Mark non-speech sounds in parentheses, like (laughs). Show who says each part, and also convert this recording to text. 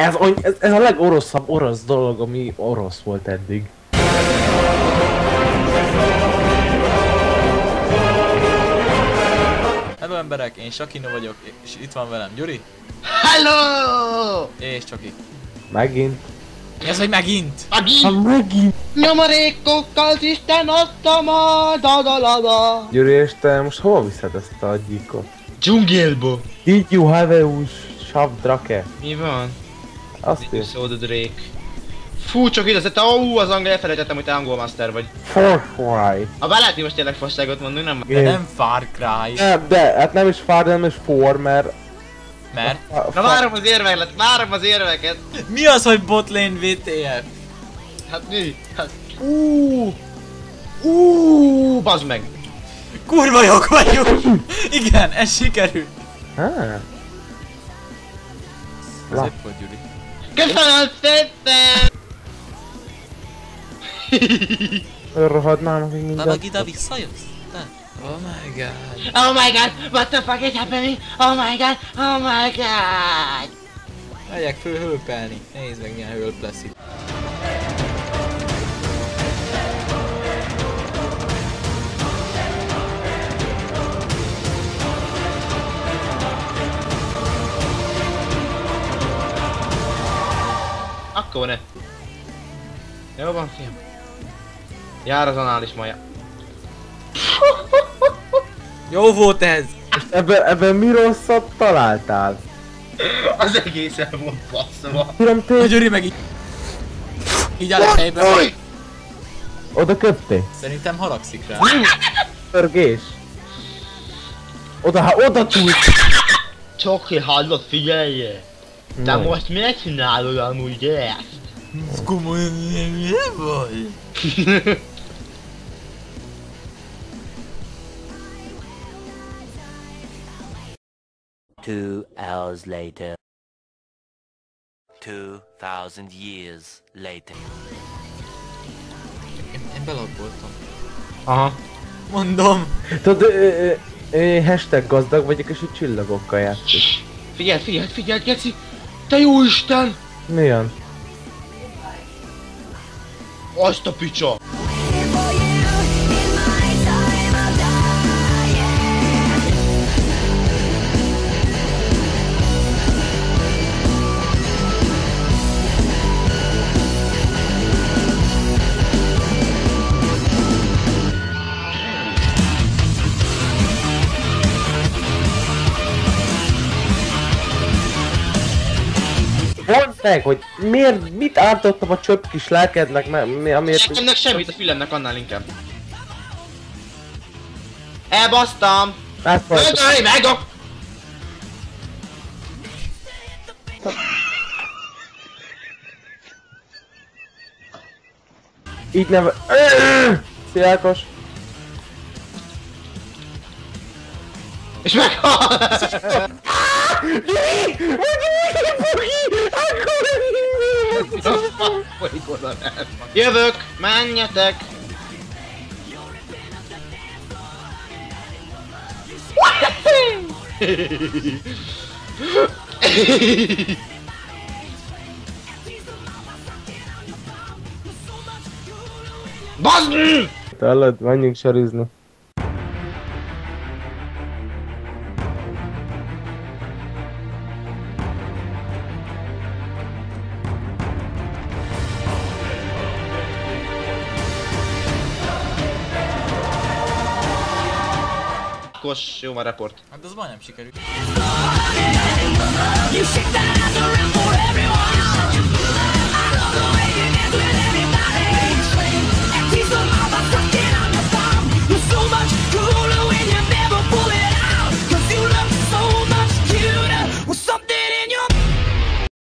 Speaker 1: Ez, ez, ez a legoroszabb orosz dolog, ami orosz volt eddig.
Speaker 2: Hello emberek, én Sakino vagyok, és itt van velem Gyuri,
Speaker 3: Hello!
Speaker 2: és Csaki.
Speaker 1: Megint.
Speaker 2: Mi az, hogy megint?
Speaker 3: Agi!
Speaker 1: Ha megint.
Speaker 3: Nyomorékokkal az Isten adta ma, da da da da.
Speaker 1: Gyuri, és te most hova viszed ezt a gyíkot?
Speaker 3: Dzsungelbo.
Speaker 1: Did you have a sav drake?
Speaker 3: Mi van?
Speaker 1: Azt
Speaker 3: You
Speaker 1: is.
Speaker 3: saw the Drake. Fú, csak ide te ó, az angol elfelejtettem, hogy te angol master vagy.
Speaker 1: For fry.
Speaker 3: Ha be lehet most tényleg fasságot mondani, nem?
Speaker 2: De nem Far Cry,
Speaker 1: Nem, de, hát nem is far, nem is for, mert...
Speaker 2: mert...
Speaker 1: A,
Speaker 3: Na várom az érveket, várom az érveket.
Speaker 2: Mi az, hogy botlane VTF?
Speaker 3: Hát mi? Hát... Úúúú! Úúúú, bazd meg!
Speaker 2: Kurva jók vagyunk! Igen, ez sikerült!
Speaker 1: La.
Speaker 2: Szép volt Gyuri.
Speaker 3: Köszönöm szépen! (laughs)
Speaker 1: még
Speaker 2: De
Speaker 1: mindent.
Speaker 2: meg ide visszajössz? Oh my god.
Speaker 3: Oh my god, what the fuck is happening? Oh my god, oh my god!
Speaker 2: Megyek föl hőpelni. Nézd meg milyen hőlp lesz itt.
Speaker 3: Akkor ne. Jó van, fiam. Jár az anális maja. (laughs)
Speaker 2: Jó volt ez!
Speaker 1: Ebben, ebben mi rosszat találtál?
Speaker 3: Az egész el volt basszva.
Speaker 1: Tudom,
Speaker 2: A
Speaker 1: te
Speaker 2: Gyuri meg így... Így áll a helyben.
Speaker 3: Oj!
Speaker 1: oda köpté.
Speaker 2: Szerintem haragszik rá.
Speaker 1: Pörgés. Oda, oda túl.
Speaker 3: Csoki, hallod, figyelj! De
Speaker 1: No.
Speaker 3: most miért csinálod amúgy ezt?
Speaker 2: Ez komolyan mi vagy?
Speaker 4: Two hours later. Two thousand years later.
Speaker 2: Én, én belagoltam.
Speaker 3: Aha.
Speaker 2: Mondom.
Speaker 1: Tudod, ö, ö, ö, hashtag gazdag vagyok, és így csillagokkal játszik.
Speaker 3: Figyelj, figyelj, figyelj, Geci! Te jó Isten!
Speaker 1: Milyen?
Speaker 3: Azt a picsa!
Speaker 1: Mondd meg, hogy miért, mit ártottam a csöpp kis lelkednek, mi, amiért...
Speaker 3: Nekemnek semmit, a fülemnek annál inkább. Elbasztam! Öldölj meg a...
Speaker 1: Így neve... Szia Ákos!
Speaker 3: És meghal! Jövök, menjetek! Bazd!
Speaker 1: Hallod, menjünk sorizni.
Speaker 3: Kos, jó van report.
Speaker 2: Hát az majdnem sikerült.